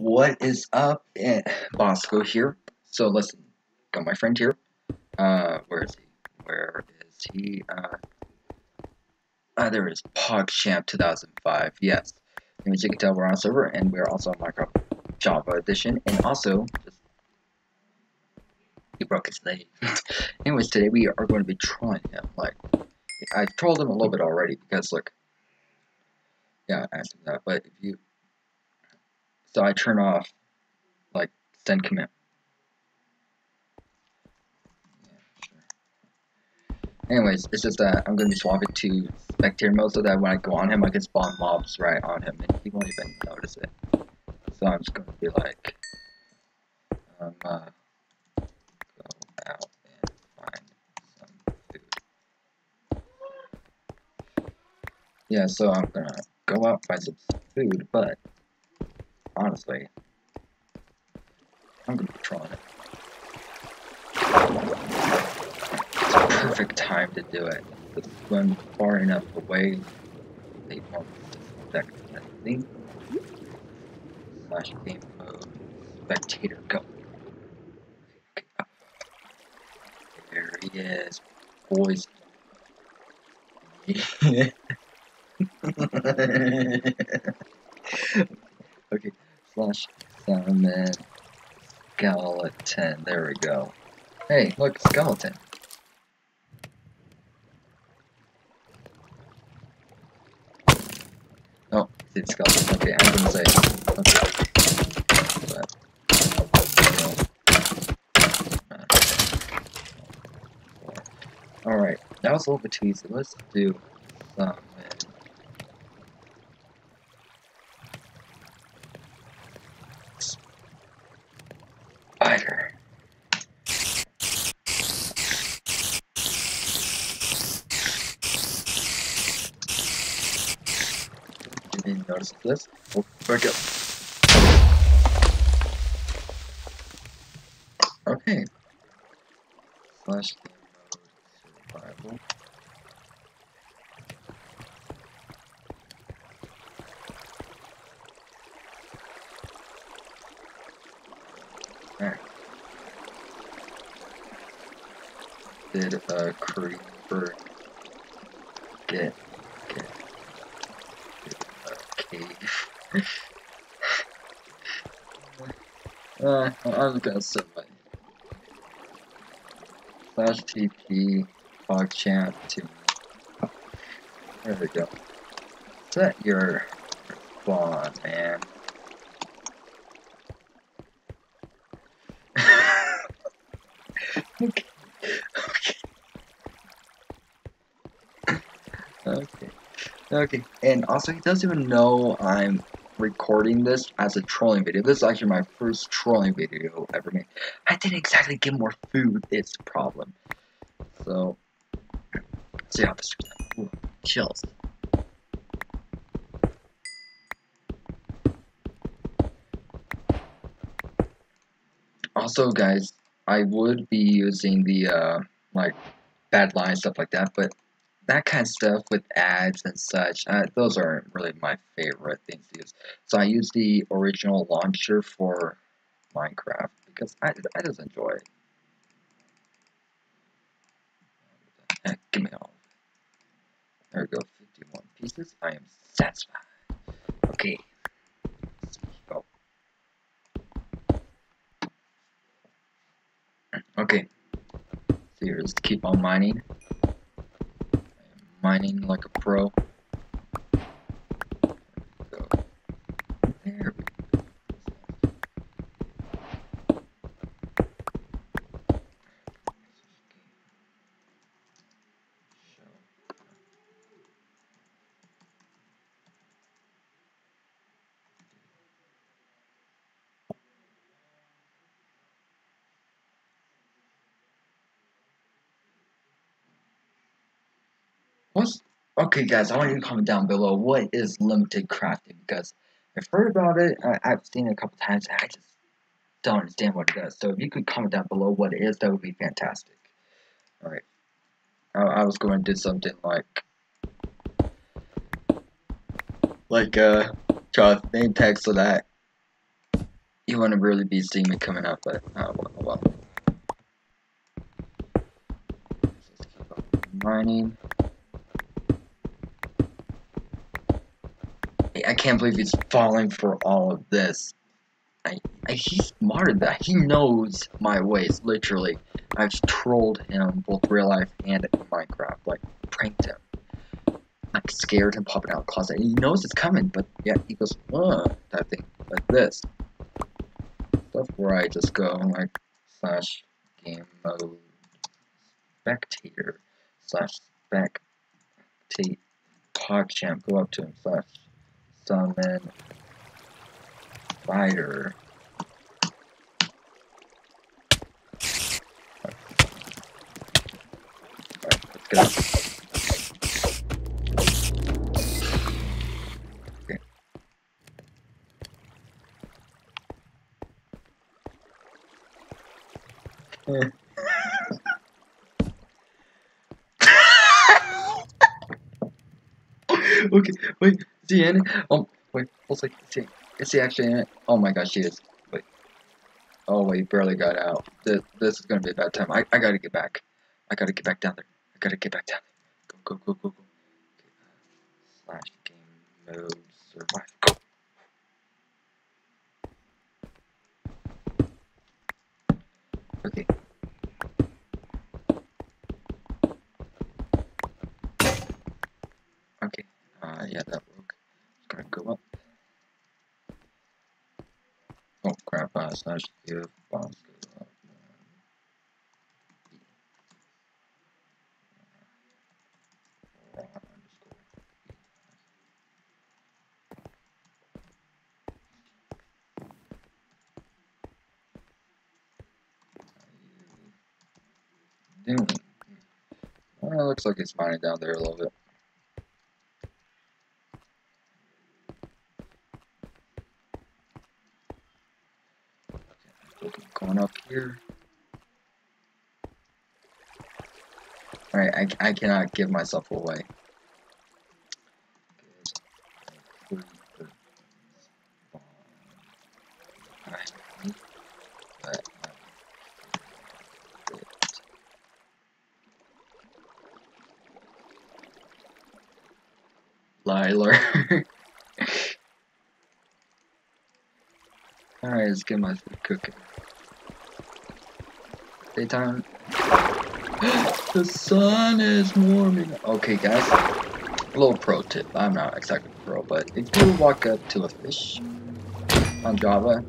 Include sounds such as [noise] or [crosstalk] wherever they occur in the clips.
What is up? Eh, Bosco here. So listen, got my friend here. Uh, where is he? Where is he? Uh, uh there is PogChamp 2005. Yes. As you can tell, we're on server, and we're also on Minecraft Java Edition, and also just he broke his leg. [laughs] Anyways, today we are going to be trolling him. Like, I trolled him a little bit already because look, yeah, I asked him that. But if you so I turn off like send commit. Anyways, it's just that I'm gonna be swapping to spectator mode so that when I go on him, I can spawn mobs right on him, and he won't even notice it. So I'm just gonna be like, um, uh, go out and find some food. Yeah, so I'm gonna go out find some food, but honestly. I'm gonna trying it. It's a perfect time to do it. Swim far enough away, they won't suspect anything. Slash game mode, spectator go. There he is, boys. [laughs] okay slash summon skeleton. There we go. Hey, look, skeleton. Oh, see the skeleton. Okay, I'm gonna say. Okay. Alright, that was a little bit too easy. Let's do some 15 yards this Oh, right up. Okay. Flash. survival. Alright. Did a creeper get uh, I'm gonna submit. Slash TP PogChamp to There we go. Set your spawn, man. okay. Okay. okay. Okay. And also, he doesn't even know I'm recording this as a trolling video. This is actually my first trolling video ever made. I didn't exactly get more food. It's the problem. So, see how this Ooh, chills. Also, guys, I would be using the uh, like Badlion stuff like that, but that kind of stuff with ads and such, uh, those aren't really my favorite things to use. So I use the original launcher for Minecraft because I, I just enjoy it. Eh, give me all. There we go, 51 pieces. I am satisfied. Okay. Okay. So here, just keep on mining. Mining like a pro. There we What's okay, guys? I want you to comment down below what is limited crafting because I've heard about it, I, have seen it a couple times, and I just don't understand what it does. So if you could comment down below what it is, that would be fantastic. All right, I, I was going to do something like like uh, draw a name tag so that you wouldn't really be seeing me coming up, but uh, well, well. Mining. I can't believe he's falling for all of this. I, I, he's smarter than that. He knows my ways, literally. I've trolled him both real life and in Minecraft, like pranked him. Like scared him popping out of the closet. He knows it's coming, but yeah, he goes, uh, that thing, like this. Stuff where I just go like slash game mode spectator slash spectate PogChamp, go up to him slash summon fighter. Alright, let's is in it? Oh, wait, hold on, is is he actually in it? Oh my gosh, he is. Wait. Oh, wait, barely got out. This, this is gonna be a bad time. I, I gotta get back. I gotta get back down there. I gotta get back down there. Go, go, go, go, go. Slash game mode survive. Go. Okay. Okay. Uh, yeah, that go up. Oh crap! Uh, slash give bombs go up. Doing. Well, it looks like it's mining down there a little bit. Okay, going up here. Alright, I, I cannot give myself away. Lilar. [laughs] Alright, let's get my cooking. Daytime. the sun is warming. Okay, guys. A little pro tip. I'm not exactly pro, but if you walk up to a fish on Java,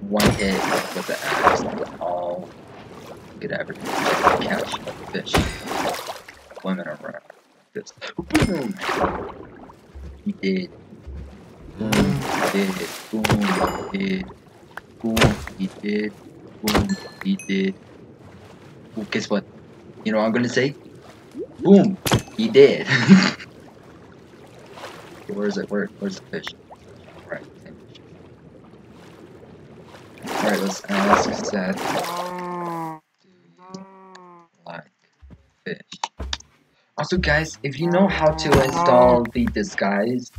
one hit with the axe, and all get everything. Catch a fish. Women around. This. Boom! He did. Boom, he did. Boom, he did. Boom, he did. Boom, he did. Well, guess what? You know what I'm gonna say? Boom, he did. [laughs] where is it? Where, where's the fish? Right. All right. let's ask Seth. Do like fish? Also, guys, if you know how to install the disguise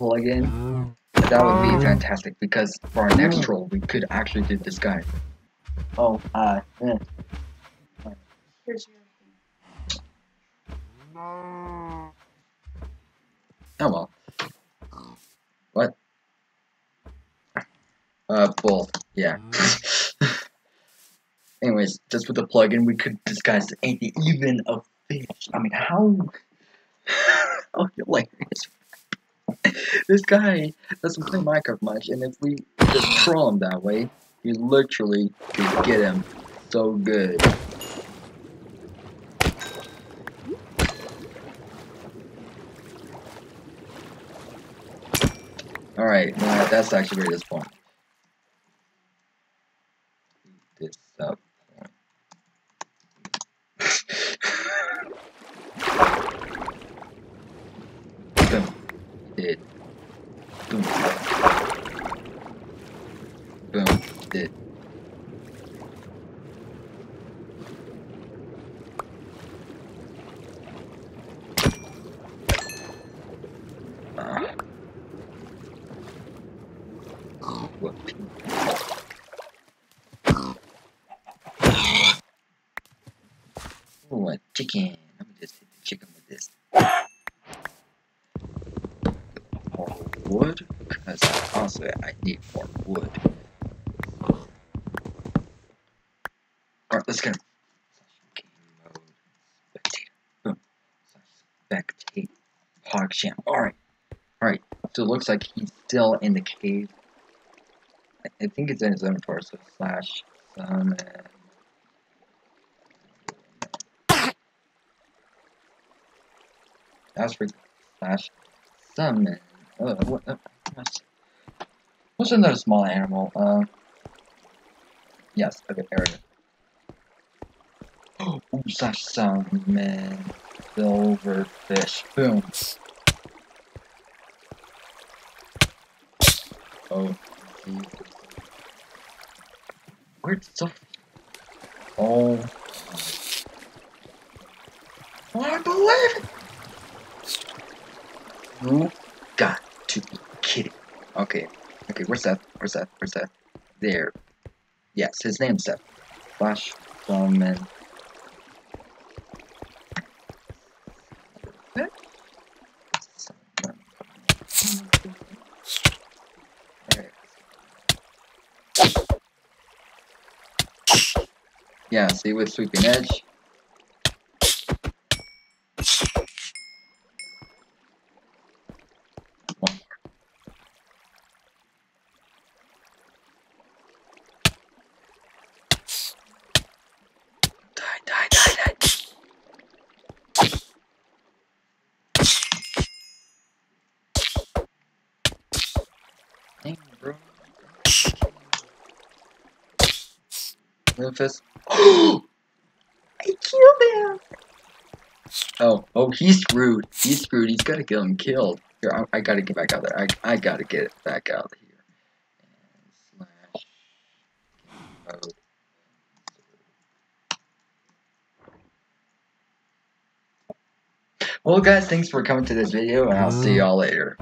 plugin, that would be fantastic because for our next troll, we could actually do disguise. Oh, uh, yeah. Here's your Oh well. What? Uh, both. Yeah. [laughs] Anyways, just with the plugin, we could disguise anything, even a fish. I mean, how? [laughs] how hilarious! this guy doesn't play Minecraft much, and if we just troll him that way, we literally could get him so good. Alright, nah, that's actually very. Disappointing. Boom. Did. Boom. Boom. Did. Ah. What? Oh, a chicken. Let me just hit the chicken with this. More wood, because honestly, I need more wood. Alright, let's. Boom. Alright. Alright. So it looks like he's still in the cave. I, think it's in his own so slash summon. That's for slash summon. Uh, what? Uh, what's, another small animal? Uh, yes, okay, there it is. [gasps] Oh, slash summon silverfish. Boom. Oh, Jesus. Where'd Sophie? Oh. I believe it! You got to be kidding. Okay. Okay, where's that? Where's that? Where's that? There. Yes, his name's Seth. Flash Summon. Yeah, see with sweeping edge. Memphis. [gasps] I killed him! Oh, oh, he's screwed. He's screwed. He's gotta get him killed. Here, I, I gotta get back out there. I, I gotta get it back out of here. And slash mode. Well, guys, thanks for coming to this video, and I'll see mm. y'all later.